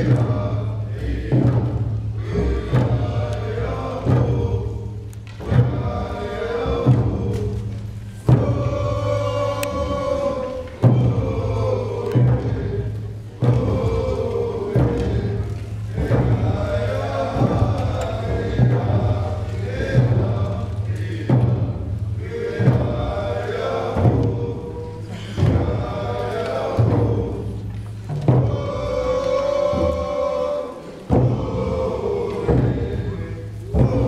Oh. Oh